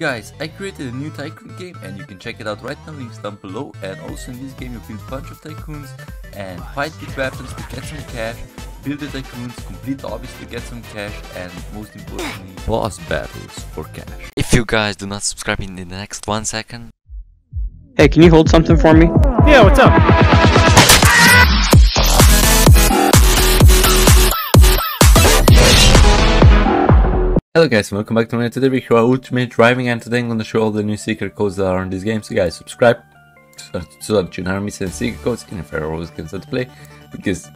Guys, I created a new tycoon game and you can check it out right now, links down below. And also in this game you build a bunch of tycoons and fight with weapons to get some cash, build the tycoons, complete obbies to get some cash, and most importantly, boss battles for cash. If you guys do not subscribe in the next one second, Hey, can you hold something for me? Yeah, what's up? Hello guys, and welcome back to my today video about Ultimate Driving and today I'm to show all the new secret codes that are in this game. So guys, subscribe so, that you never miss any secret codes in a fair always games to play because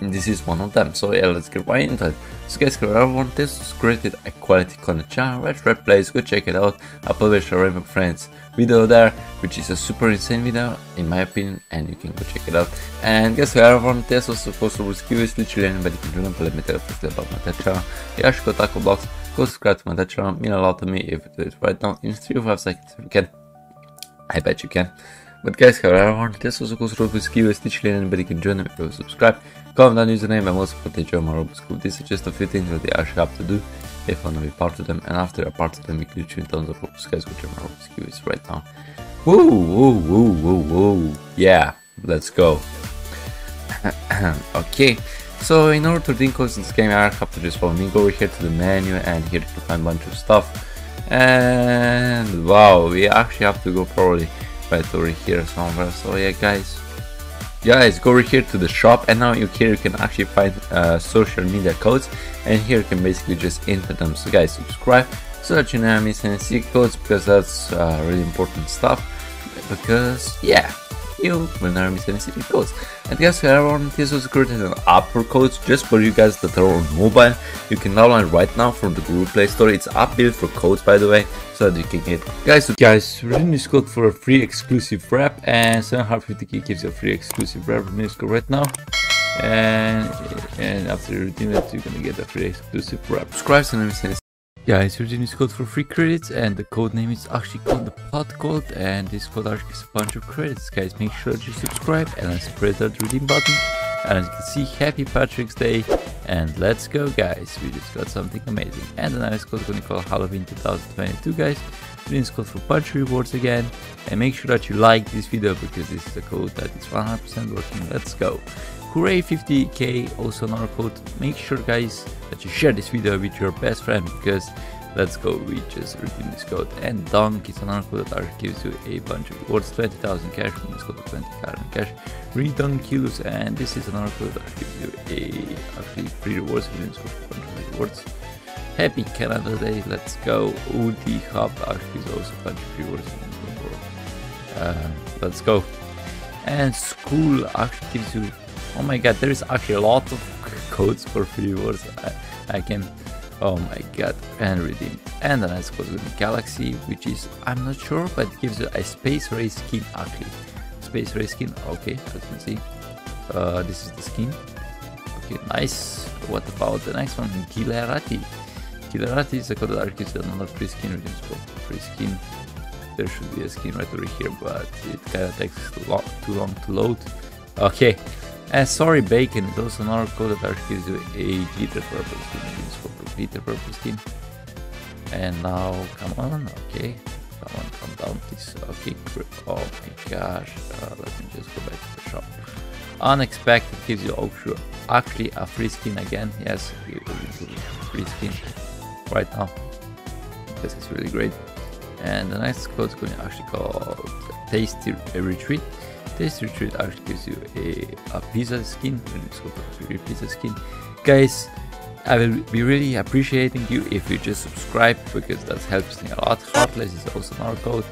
this is one of them. So yeah, let's get right into it. So guys, if you ever want this, is created a quality content channel, RedTrite Plays, go check it out. I published a Rainbow Friends video there, which is a super insane video in my opinion, and you can go check it out. And guess whoever want this also supposed to rescue is literally anybody can join, but let me tell you about my channel. Yeah, I should go TacoBlox, go subscribe to my channel, mean a lot to me if you do it right now in 3 or 5 seconds if you can. I bet you can. But guys, however, want this also goes through with skills, literally anybody can join them if you subscribe. Comment down username and also put join my Roblox school. This is just a few things that they actually have to do if you want to be part of them. And after you're part of them, you can literally tons of Roblox guys go join my Roblox skills right now. Woo, woo, woo, woo, woo. Yeah, let's go. okay, so in order to in this game, I have to just follow me. Go over here to the menu, and here you can find a bunch of stuff. And wow, we actually have to go probably right over here somewhere. So yeah, guys, guys, go over here to the shop, and now you here you can actually find uh, social media codes, and here you can basically just enter them. So guys, subscribe so that you never miss any codes because that's uh, really important stuff. Because yeah, will never miss any secret codes. And guys, this was created an app for codes just for you guys that are on mobile. You can download right now from the Google Play Store. It's app built for codes, by the way, so that you can get. Guys, so guys, redeem this code for a free exclusive wrap, and 750k gives you a free exclusive wrap. Redeem this code right now. And and after you redeem it, you're gonna get a free exclusive wrap. Subscribe so miss any Guys, you're using this code for free credits and the code name is actually called the pot code and this code actually gives a bunch of credits. Guys, make sure to subscribe and let's press that redeem button. And as you can see, happy Patrick's Day and let's go guys, we just got something amazing. And the nice code is going call Halloween 2022 guys. Redeem code for bunch of rewards again and make sure that you like this video because this is a code that is 100% working. Let's go. Hooray 50k, also another code. Make sure guys that you share this video with your best friend because let's go, we just redeem this code. And Dunk is another code that gives you a bunch of rewards, 20,000 cash, from this code 20,000 cash, redunk kilos, and this is another code that gives you a actually free rewards, code a bunch of rewards. Happy Canada Day, let's go. OD Hub actually gives also a bunch of rewards. Uh, let's go. And school actually gives you Oh my god, there is actually a lot of codes for free rewards. I, I can, oh my god, and redeem. And the next code the Galaxy, which is, I'm not sure, but gives you a Space Race skin actually. Space Race skin, okay, you can see. Uh, this is the skin. Okay, nice. What about the next one? Killerati. Killerati is a code that gives another free skin redeem. So, free skin. There should be a skin right over here, but it kind of takes too long to load. Okay, and sorry, bacon is also another code that gives you a glitter purple skin. It's called glitter purple skin. And now, come on, okay. Come on, come down, please. Okay, oh my gosh. Uh, let me just go back to the shop. Unexpected gives you also actually a free skin again. Yes, free skin right now. This is really great. And the next code is going to actually called Tasty Retreat. This retreat actually gives you a, a pizza skin, it's called a pizza skin. Guys, I will be really appreciating you if you just subscribe because that helps me a lot. Heartless is also another code.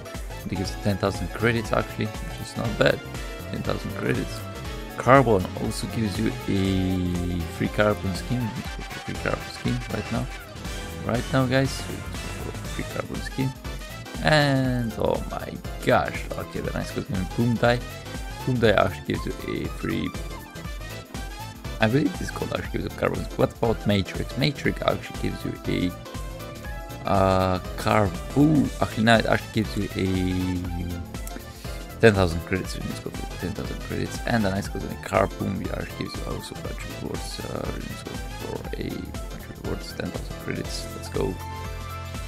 It gives 10,000 credits actually, which is not bad. 10,000 credits. Carbon also gives you a free carbon skin. Free carbon skin right now. Right now guys, free carbon skin. And oh my gosh, okay, the next code is Boom Die. Boom Die actually gives a free. I believe this code actually gives you carbon. What about Matrix? Matrix actually gives you a uh, car. Ooh, actually, now it actually gives you a 10,000 credits. It's got 10,000 credits. And the nice code in Boom, we actually gives you also a bunch rewards. Uh, for a bunch rewards, 10,000 credits. Let's go.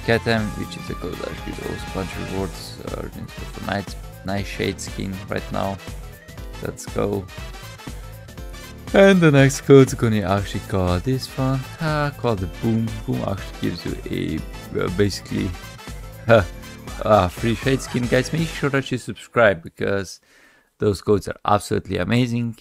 get which is a code that gives us a bunch rewards. Uh, for nice, nice shade skin right now. Let's go. And the next code's gonna actually call this one, uh, called the Boom. Boom actually gives you a uh, basically uh, uh, free shade skin. Guys, make sure that you subscribe because those codes are absolutely amazing.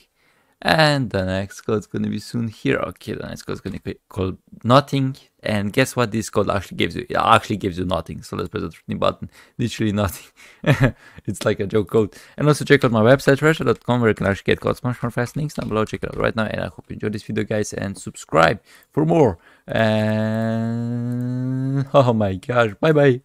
And the next code is to be soon here. Okay, the next code is to be called nothing. And guess what this code actually gives you? It actually gives you nothing. So let's press the button. Literally nothing. it's like a joke code. And also check out my website, treasure.com, where you can actually get codes much more fast. Links down below. Check it out right now. And I hope you enjoyed this video, guys. And subscribe for more. And oh my gosh. Bye bye.